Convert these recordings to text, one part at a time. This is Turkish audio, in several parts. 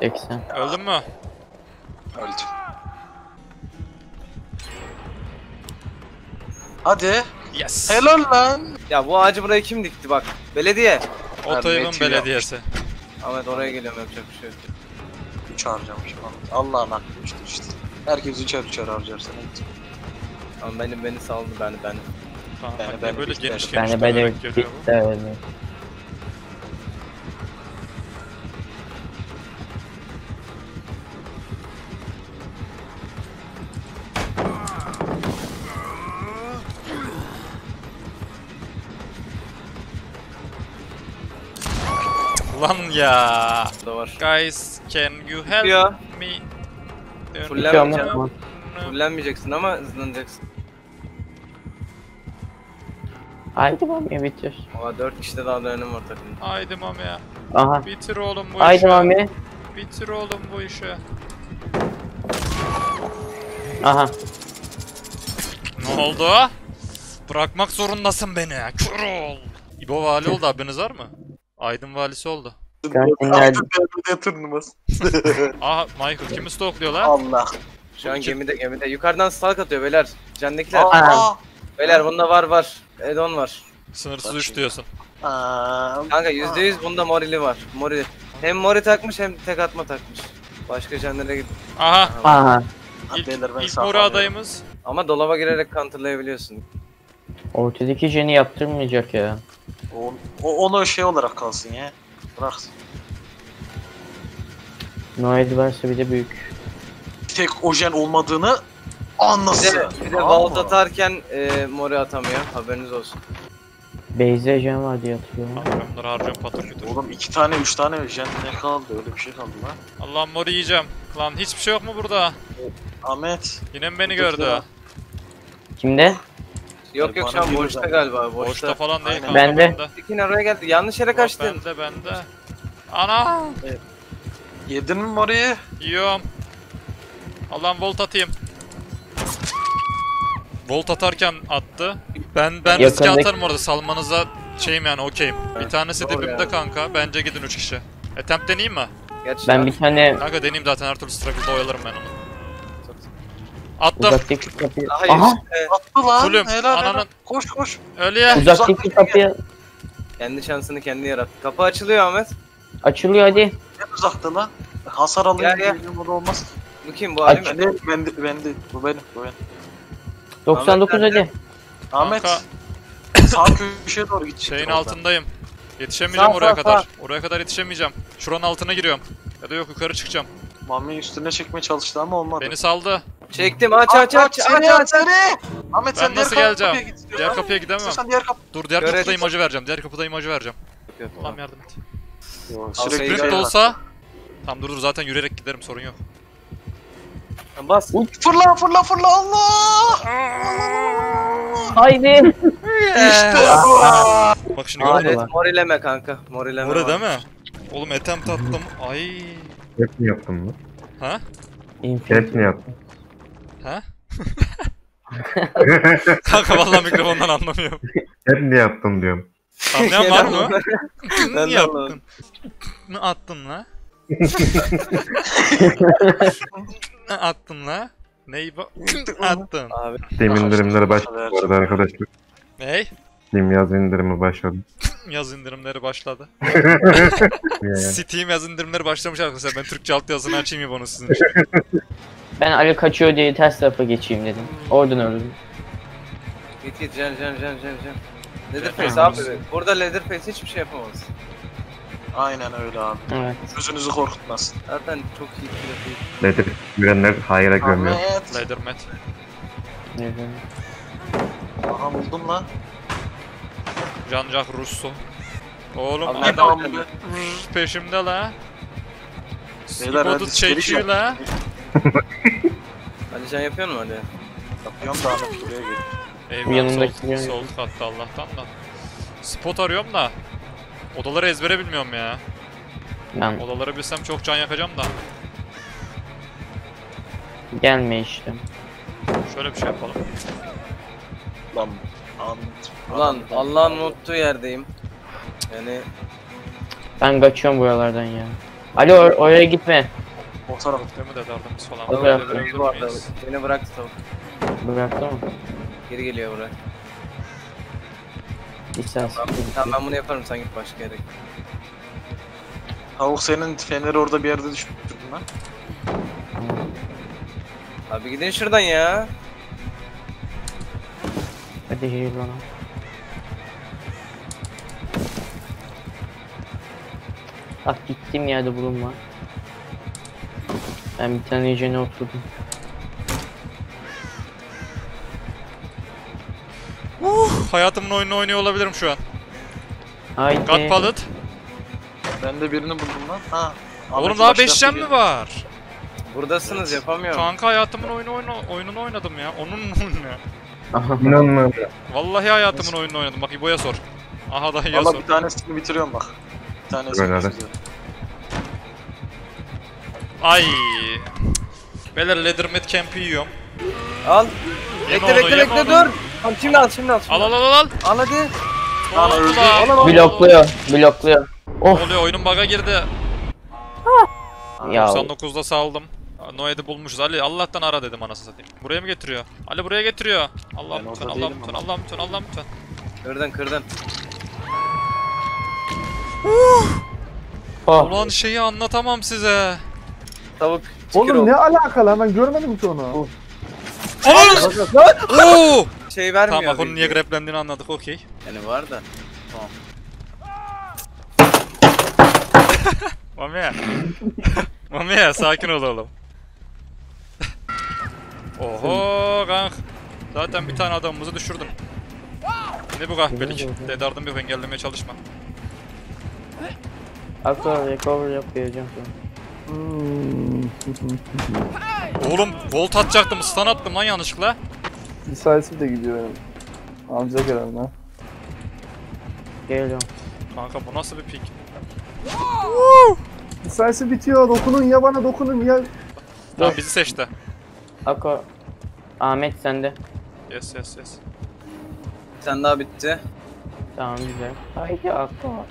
80. Öldün mü? Öldü. Hadi. Yes. Helal lan. Ya bu ağacı buraya kim dikti bak. Belediye. Otoyolun belediyesi. Ahmet oraya geliyorum yapacak bir şey yok. 3 harcamış falan. Allah'ın hakkıymıştır işte. Herkes üçer üçer harcarsa ne güzel. Ama benim beni saldı beni beni. Tamam, Yani bak, ben böyle bir geniş isterim. geniş Yani böyle dönerek geliyor bu. bitti öyle. Lan ya. Da var. Guys, can you help Ya. me? Fullenmeyeceğim. Fullenmeyeceksin ama hızlanacaksın. Haydi Mami bitir. Ama 4 kişide daha dayanım var takımda. Haydi mami ya. Aha. Bitir oğlum bu Haydi işi. Mami. Bitir oğlum bu işi. Aha. Ne oldu? Bırakmak zorundasın beni. Kör ol. İbo vali oldu haberiniz var mı? Aydın valisi oldu. Turnuması. Aha Michael kimi stokluyor lan? Allah. Şu an gemide gemide. Yukarıdan stalk atıyor beyler. Candakiler. Aa. Beyler bunda var var. Edon var. Sınırsız Bak üç şimdi. diyorsun. Aa. Kanka %100 bunda morili var. Morili. Hem mori takmış hem tek atma takmış. Başka canlara git. Aha. Aha. İlk, Beyler, ben ilk mori adayımız. Ama dolaba girerek counterlayabiliyorsun. Ortadaki jeni yaptırmayacak ya. O, o, onu şey olarak kalsın ya. Bırak. Noed varsa bir de büyük. Tek ojen olmadığını Bir anlasın. de, bir de Tamam vault atarken e, mori atamıyor. Haberiniz olsun. Beyze jen var diye hatırlıyorum. Ben bunları harcıyorum patır. Oğlum iki tane üç tane ojen ne kaldı öyle bir şey kaldı lan. Allah'ım mori yiyeceğim. Lan hiçbir şey yok mu burada? Ahmet. Yine mi beni gördü? Kimde? Yok yok şu an boşta galiba. Boşta Boşta. falan değil kanka Bende. bende. Tekin oraya geldi. Yanlış yere kaçtın. Bende bende. Ana! Yedin mi orayı? Yiyorum. Allah'ım volt atayım. Volt atarken attı. Ben ben riske Yakındaki- atarım orada salmanıza şeyim yani okeyim. Bir tanesi Doğru dibimde yani. kanka. Bence gidin 3 kişi. Attempt deneyeyim mi? Gerçi Ben bir tane Kanka deneyeyim zaten her türlü struggle'da oyalarım ben onu. Attım. uzaktaki kapıyı... Aha! işte. Attı lan. Fullüm, Helal helal. ananın- Koş koş. Öyle ya. Uzaktaki kapıyı Kendi şansını kendi yarattı. Kapı açılıyor Ahmet. açılıyor hadi. Ne uzakta lan? Hasar alayım Gel, gel. diye bu da olmaz. Bu kim bu Ali mi? Aç. Ben de, ben de, ben de. Bu benim, bu benim. 99 Ahmet hadi. Ahmet. Kanka. Sağ köşeye doğru gidecek. Şeyin altındayım. Yetişemeyeceğim Sağ, oraya sağ, kadar. Oraya kadar yetişemeyeceğim. Şuranın altına giriyorum. Ya da yok yukarı çıkacağım. Mami üstüne çekmeye çalıştı ama olmadı. Beni saldı. Çektim aç aç aç aç seni aç. seni. Ahmet Ben sen diğer nasıl kapıya geleceğim? git istiyorsan. Diğer kapıya gidemem. Diğer kapı. Dur diğer kapıda imajı vereceğim. Diğer kapıda imajı vereceğim. Allah'ım yardım et. Sürekli şey- Sprint şey olsa... Tamam dur dur zaten yürüyerek giderim sorun yok. Bas. Fırla fırla fırla Allah. Haydi. İşte bu. Bak şimdi gördün mü? Evet morileme kanka. Morileme. Var. değil mi? Oğlum attempt attım. Ay. Hepsini yaptın mı? Ha? Hepsini yaptım. Ha? Kanka vallahi mikrofondan anlamıyorum. Hepsini yaptım diyorum. Anlayan var mı? Ne yaptın? Ne attın la? ne attın la? Neyi ba- attın? Abi. Steam indirimleri başladı bu arada arkadaşlar. Ney? Steam yaz indirimi başladı. Yaz indirimleri başladı. Yani. Steam yaz indirimleri başlamış arkadaşlar. Ben Türkçe alt yazını açayım mı bunu sizin için? Ben Ali kaçıyor diye ters tarafa geçeyim dedim. Oradan öldüm. Git git can can can can can. Leatherface abi. Burada Leatherface hiçbir şey yapamaz. Aynen öyle abi. Evet. Gözünüzü korkutmasın. Zaten çok iyi kill Nedir? Görenler hayra gömüyor. Ahmet. Leathermat. Neden? Aha buldum lan. Jean-Jacques Rousseau. Oğlum Abi, adam peşimde la. Beyler, Spotu hadi çekiyor seri la. Ali can yapıyor mu Ali? Yapıyorum da Ahmet buraya gel. Eyvah yanındaki sol, yani. sol katta Allah'tan da. Spot arıyorum da. Odaları ezbere bilmiyorum ya. Ben Odaları bilsem çok can yakacağım da. gelme işte. Şöyle bir şey yapalım. Lan Ahmet. Ulan Allah'ın unuttuğu yerdeyim. Yani Ben kaçıyorum buralardan ya. Ali or- oraya gitme. O. Değil mi de derdimiz falan. Böyle tarafta. verebilir Bu arada miyiz? beni bıraktı tavuk. Bıraktı mı? Geri geliyor buraya. İstersen. Tamam, tamam ben bunu yaparım sen git başka yere. Tavuk senin feneri orada bir yerde düşürdün lan. Abi gidin şuradan ya. Hadi yürü bana. Bak gittiğim yerde bulunma. Ben bir tane iyicene oturdum. Hayatımın oyununu oynuyor olabilirim şu an. Haydi. Gunpowder. Ben de birini buldum lan. Ha. Oğlum daha başına 5 jam mi var? Buradasınız yapamıyorum. Kanka hayatımın oyunu, oyunu oyununu oynadım ya. Onun oyunu. Aha. İnanmıyorum. Vallahi hayatımın oyununu oynadım. Bak İbo'ya sor. Aha da ya Valla sor. bir tanesini bitiriyorum bak. Bir tanesini bitiriyorum. Ay. Beyler Leathermet Camp'i yiyorum. Al. Yeme Bekle onu, bekle yeme bekle onu. dur. Al şimdi al şimdi al. Şimdi Al al al al. Al hadi. Öldü. lan? Oğlum, Blokluyor. Blokluyor. Ne Of. oluyor? Oyunun bug'a girdi. Ya 99'da saldım. Noed'i bulmuşuz. Ali Allah'tan ara dedim anasını satayım. Buraya mı getiriyor? Ali buraya getiriyor. Allah'ım lütfen, Allah'ım lütfen. Allah'ım lütfen, Allah'ım lütfen. Kırdın kırdın. oh. Ulan şeyi anlatamam size. Tavuk. Oğlum ne alakalı ben görmedim ki onu. Ananı Oo! Şey vermiyor. Tamam bak onun niye greplendiğini anladık okey. Yani var da. Mamiye. Mamiye sakin ol oğlum. Oho kank. Zaten bir tane adamımızı düşürdün. Ne bu kahpelik? Dedardım yok engellemeye çalışma. Akla recover yapacağım sonra. Oğlum volt atacaktım stun attım lan yanlışlıkla. Decisive de gidiyor benim. Alacak herhalde. Geliyorum. Kanka bu nasıl bir pik? Decisive bitiyor. Dokunun ya bana dokunun ya. Tamam bizi seçti. Ako. Ahmet sende. Yes yes yes. Bir tane daha bitti. Tamam güzel. Haydi Ako.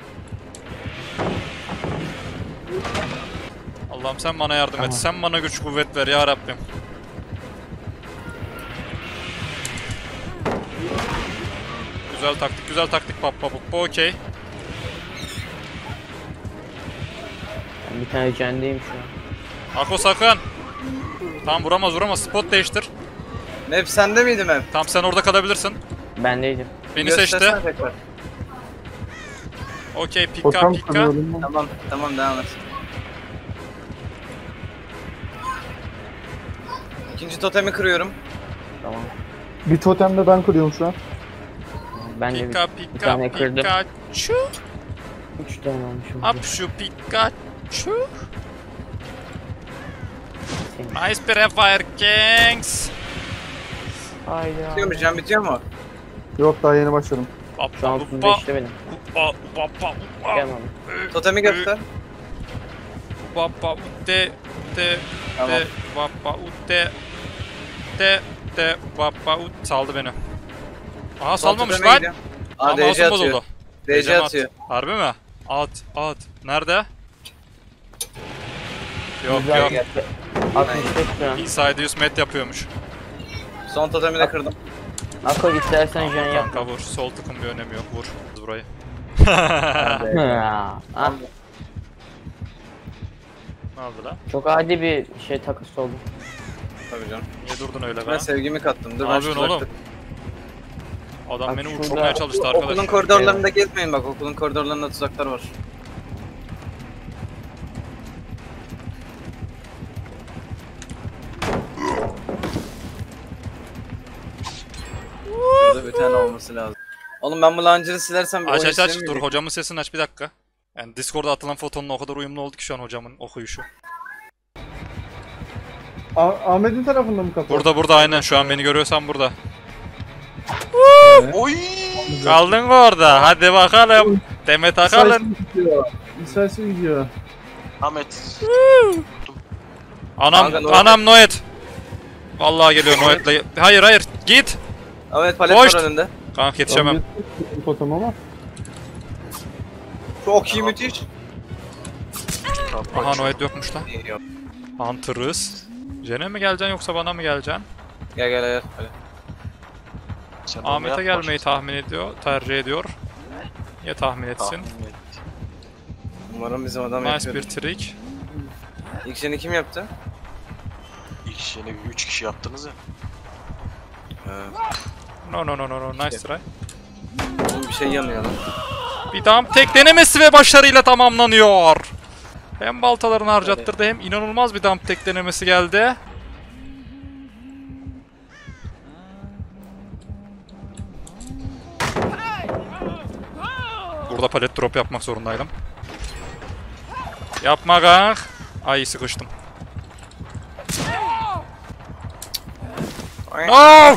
Allah'ım sen bana yardım Tamam. et. Sen bana güç kuvvet ver ya Rabbim. Güzel taktik, güzel taktik pap pap pap. Okey. Ben bir tane cendeyim şu an. Ako sakın. Tamam vuramaz vuramaz. Spot değiştir. Map sende miydi map? Tamam sen orada kalabilirsin. Bendeydim. Beni Göstersene seçti. tekrar. Okey pika. kırıyorum. Tamam tamam devam et. İkinci totemi kırıyorum. Tamam. Bir totem de ben kırıyorum şu an. Ben de bir, Pika bir pika tane kırdım. Pikachu. Üç tane olmuşum. Up şu Pikachu. Nice bir Fire Kings. Haydi Bitiyor mu? Can bitiyor mu? Yok daha yeni başladım. Şu an Uppa uppa 35'te benim. uppa uppa uppa. Gel bana. Totemi göster. Uppa utte utte utte uppa utte utte utte uppa ut saldı beni. Aha salmamış lan. Aa Ama DC atıyor. DC atıyor. Harbi mi? At at. Nerede? Yok Güzel yok. geldi. 65 şu an. Inside 100 met yapıyormuş. Son totemi de kırdım. Ako istersen jen yap. Kanka vur. Sol tıkın bir önemi yok. Vur burayı. Ah, ne oldu lan? Çok adi bir şey takas oldu. Tabii canım. Niye durdun öyle Ben be? sevgimi kattım. Dur Ne ben yapıyorsun oğlum? Adam Bak beni şurada- uçurmaya çalıştı arkadaş. Okulun koridorlarında gezmeyin bak. Okulun koridorlarında tuzaklar var. Burada bir tane olması lazım. Oğlum ben bu lancını silersem bir Aç oyun aç aç. silemeyecek. Dur hocamın sesini aç bir dakika. Yani Discord'a atılan fotonun o kadar uyumlu oldu ki şu an hocamın okuyuşu. Ah- Ahmet'in tarafında mı kapı? Burada burada aynen şu an beni görüyorsan burada. Oy! Kaldın mı orada? Hadi bakalım. Demet Akalın. Decisive gidiyor. Ahmet. Anam Kanka, Noet. anam Noet. Vallahi geliyor Noet'le. Hayır hayır git. Evet palet Hoş. var önünde. Kanka yetişemem. Totem ama. Çok iyi müthiş. Aha Noed yokmuş lan. Hunter'ız. Jene mi geleceksin yoksa bana mı geleceksin? Gel gel gel. Hadi. Sen Ahmet'e gelmeyi tahmin ediyor, tercih ediyor. Ya tahmin etsin. Tahmin et. Umarım bizim adam Nice yapıyor. bir trick. İlk jeni kim yaptı? İlk işini 3 kişi yaptınız ya. No no no no no nice try. Oğlum bir şey yanıyor lan. Bir dam tek denemesi ve başarıyla tamamlanıyor. Hem baltalarını harcattırdı hem inanılmaz bir dump tek denemesi geldi. Burada palet drop yapmak zorundaydım. Yapma kank. Ay sıkıştım. No!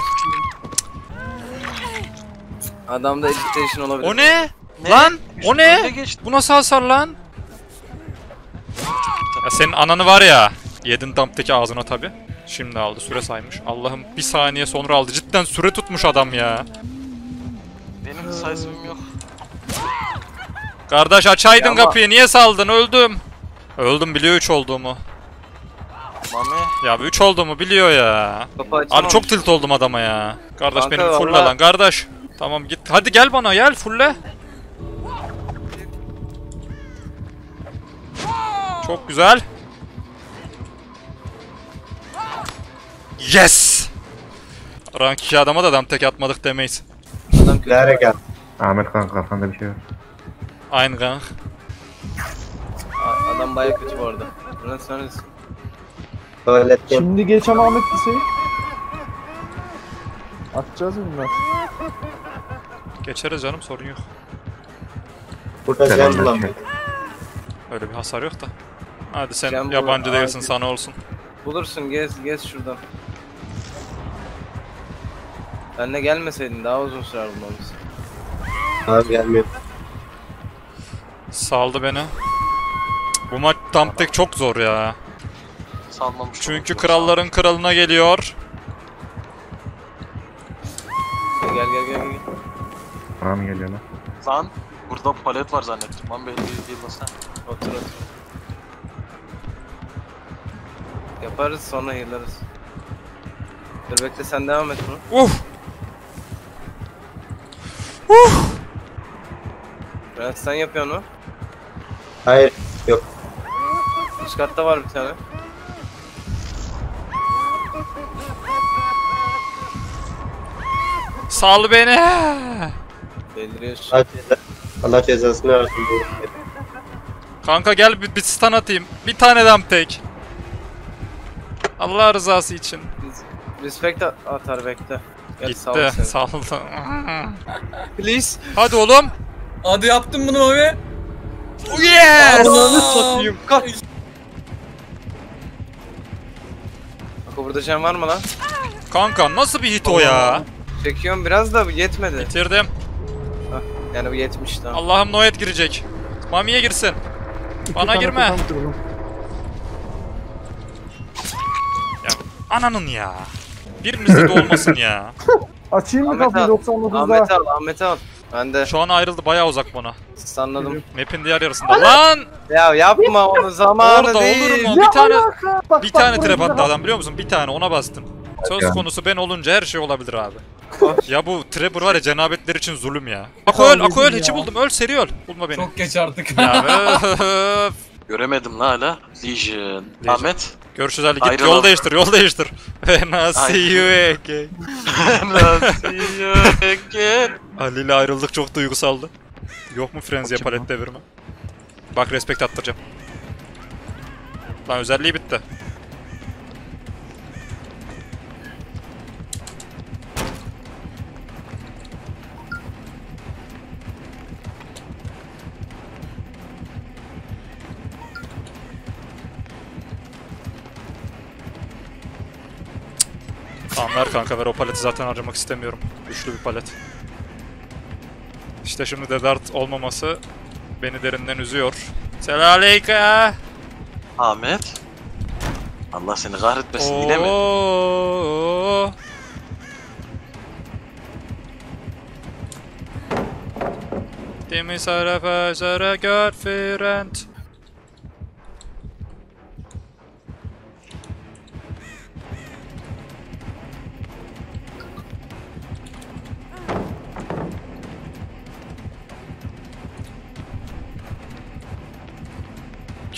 Adamda editation olabilir. O ne? Lan o ne? geçti. Bu nasıl hasar lan? Ya senin ananı var ya. Yedin dump'taki ağzına tabi. Şimdi aldı süre saymış. Allah'ım bir saniye sonra aldı. Cidden süre tutmuş adam ya. Benim sayısım yok. Kardeş açaydın Ya ama- kapıyı niye saldın öldüm. Öldüm biliyor 3 olduğumu. Mami. Ya 3 olduğumu biliyor ya. Kapı Abi açılmamış. çok tilt oldum adama ya. Kardeş Kanka benim fulle lan kardeş. Tamam git. Hadi gel bana gel fulle. Çok güzel. Yes! Rank 2 adama da dam tek atmadık demeyiz. Adam. Nereye gel? Ahmet kanka kafanda bir şey var. Aynı kank. A- Adam baya kötü bu arada. Bülent sen neredesin? Şimdi geçen Ahmet liseyi. Atacağız mı bunlar? Geçeriz canım sorun yok. Burada can Selamlar. bulamıyor. Öyle bir hasar yok da. Hadi sen Can yabancı değilsin Abi. sana olsun. Bulursun gez gez şuradan. Benle gelmeseydin daha uzun sürer bulmamız. Abi gelmiyor. Saldı beni. Bu maç dam tek çok zor ya. Salmamış. Çünkü kralların kralına geliyor. Gel gel gel gel. gel. Bana mı geliyor lan? Lan burada palet var zannettim. Lan belli değil basana. Otur otur. Yaparız sonra healarız. Dur bekle sen devam et bunu. Uf! Bülent sen yapıyorsun o. Hayır. Yok. Üst katta var bir tane. Sal beni. Bildiriyorsun. Allah, ceza Allah cezasını versin bu. Kanka gel bir, bir stun atayım. Bir tane dam tek. Allah rızası için. Respect at- atar bekle. Gel sağ ol Gitti. sen. Saldı. Please. Hadi oğlum. Hadi yaptım bunu abi. Yes! Ananı satayım. Bak burada can var mı lan? Kanka nasıl bir hit o ya? Çekiyorum biraz da yetmedi. Bitirdim. Yani bu yetmiş tamam. Allah'ım Noed girecek. Mami'ye girsin. Bana girme. Ananın ya. Birimizde de olmasın ya. Açayım mı Ahmet kapıyı al. 99'da? Ahmet'i al, Ahmet'i al. Ben de Şu an ayrıldı bayağı uzak bana. sanladım. Map'in diğer yarısında. Lan! Ya yapma onu zamanı Orada değil. olur mu? Bir tane Bak, bir bak, tane buraya trap attı adam biliyor musun? Bir tane ona bastım. Söz Yani. konusu ben olunca her şey olabilir abi. ya bu trapper var ya cenabetler için zulüm ya. Ako öl, ako öl, hiçi buldum. Öl seri öl. Bulma beni. Çok geç artık. Ya öf. Göremedim la hala. Legion. Ahmet. Görüşürüz Ali git Ayrılalım. yol değiştir yol değiştir. And I see you again. See you again. Ali ile ayrıldık çok duygusaldı. Yok mu frenziye palet devirme? Bak respect attıracağım. Lan özelliği bitti. Tamam ver kanka ver o paleti zaten harcamak istemiyorum. Güçlü bir palet. İşte şimdi de dart olmaması beni derinden üzüyor. Selamünaleyküm. Ahmet. Allah seni kahretmesin yine mi? Oo. Tarafa zara Godfriend.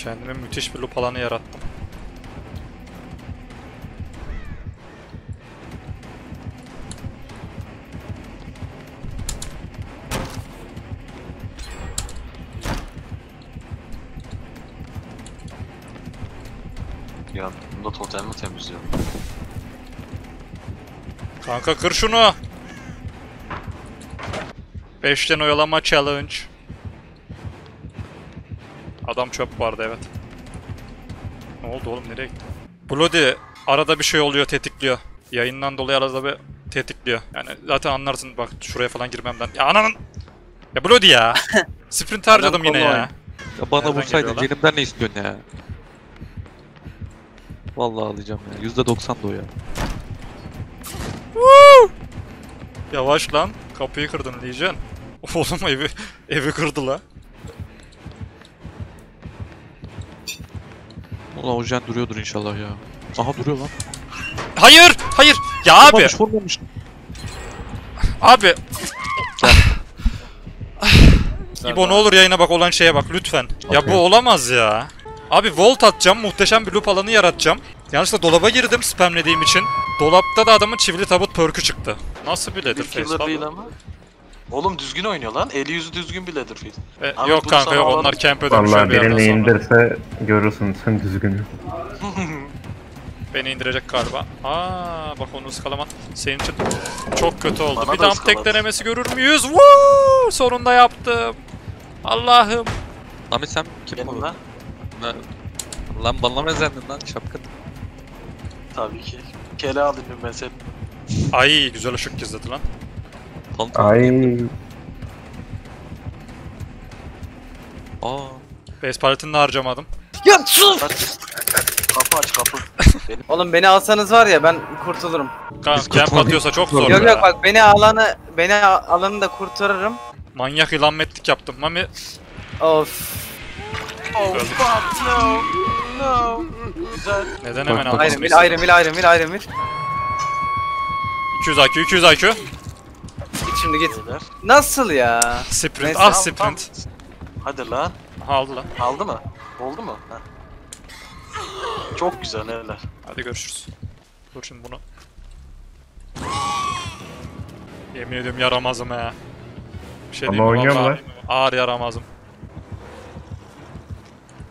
Kendime müthiş bir loop alanı yarattım. Ya bunda totemimi temizliyorum. Kanka kır şunu. 5'ten oyalama challenge. Adam çöp vardı evet. Ne oldu oğlum nereye gitti? Bloody arada bir şey oluyor tetikliyor. Yayından dolayı arada bir tetikliyor. Yani zaten anlarsın bak şuraya falan girmemden. Ya ananın! Ya Bloody ya! Sprint harcadım yine ya. Ya bana Nereden vursaydın elimden ne istiyorsun ya? Vallahi alacağım ya. %90 da o ya. Yavaş lan. Kapıyı kırdın Legion. Oğlum evi, evi kırdı la. Ulan o jen duruyordur inşallah ya. Aha duruyor lan. Hayır! Hayır! Ya abi! Vurmamış vurmamış. Abi! İbo ne olur yayına bak olan şeye bak lütfen. Ya bu olamaz ya. Abi volt atacağım, muhteşem bir loop alanı yaratacağım. Yanlışlıkla dolaba girdim spamlediğim için. Dolapta da adamın çivili tabut perk'ü çıktı. Nasıl bir değil falan? ama. Oğlum düzgün oynuyor lan. Eli yüzü düzgün bir Leatherface. E, Abi yok kanka sana yok onlar camp'e dönüşüyor Vallahi bir yerden birini indirse görürsün sen düzgünü. Beni indirecek galiba. Aa bak onu ıskalaman senin için çok kötü oldu. Bana bir da dump tek ıskaladı. denemesi görür müyüz? Woo! Sonunda yaptım. Allah'ım. Ahmet sen kim Benim bu? lan. Lan, lan bana mı özendin lan şapkın? Tabii ki. Kele alayım ben seni. Ay güzel ışık gizledi lan. Pantolon. Ay Aa. Base paletini de harcamadım. Ya sus! Kapı aç kapı. Oğlum beni alsanız var ya ben kurtulurum. Kan, Biz camp atıyorsa çok zor Yok yok bak beni alanı beni a- alanı da kurtarırım. Manyak ilanmetlik yaptım. Mami Of. Oh fuck no. No. Güzel. neden Bak, hemen bak. aldın? Ayrı mil ayrı mil ayrı mil ayrı mil. 200 IQ 200 IQ. Git şimdi git. Nasıl ya? Sprint Neyse, ah Tamam, sprint. tamam. Hadi lan. Aha aldı lan. Aldı mı? Oldu mu? Ha. Çok güzel helal. Hadi görüşürüz. Dur şimdi bunu. Yemin ediyorum yaramazım ha. Bir şey Ama diyeyim Vallahi Ağır yaramazım.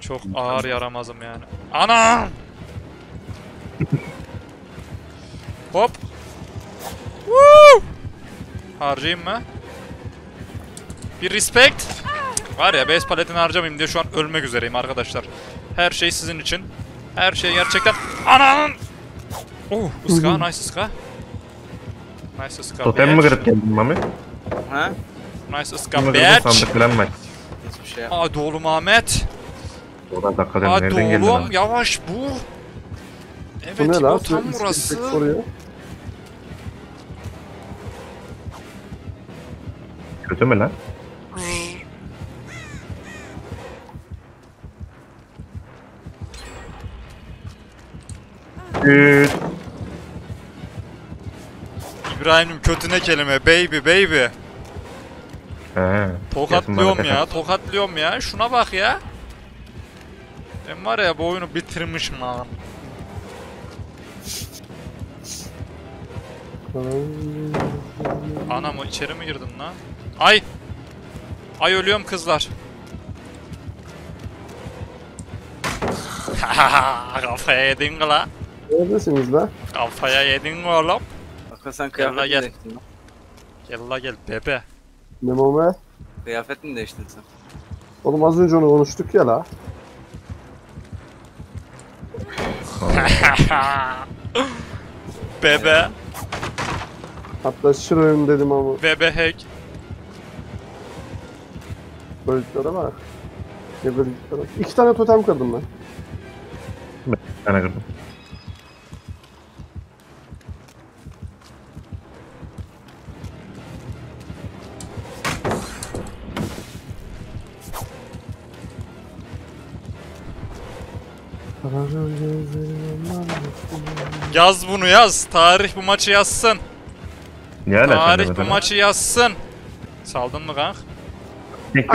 Çok ağır yaramazım yani. Ana! Hop. Woo! Harcayayım mı? Bir respect. Var ya base paletini harcamayayım diye şu an ölmek üzereyim arkadaşlar. Her şey sizin için. Her şey gerçekten... Ananın! Oh, ıska, nice ıska. Nice ıska, totem mi kırıp geldin Mami? Ha? Nice ıska, bitch. sandık falan mı? Hiçbir şey yap. Hadi oğlum Ahmet. O da dakikadan Hadi nereden geldi oğlum, lan? yavaş bu. Bu Evet, bu lan? tam burası. Kötü mü lan? Üt. İbrahim'im kötü ne kelime, baby, baby. He. Tokatlıyorum ya, tokatlıyorum ya. Şuna bak ya. Ben var ya bu oyunu bitirmişim lan. Anam içeri mi girdin lan? Ay! Ay ölüyorum kızlar. Kafaya yedin la. Neredesiniz lan? Kafaya yedin oğlum. Bak sen Gel kıyafet la mi gel. lan? Gel la gel bebe. Memo be. Kıyafet mi değiştin sen? Oğlum az önce onu konuştuk ya la. bebe. Hatta şırığım dedim ama Bebe hack. Bölüklere bak. Ne bölüklere bak. İki tane totem kırdım ben. Bir tane kırdım. Yaz bunu yaz. Tarih bu maçı yazsın. Ne alaka Tarih bu maçı yazsın. Saldın mı kank? Tek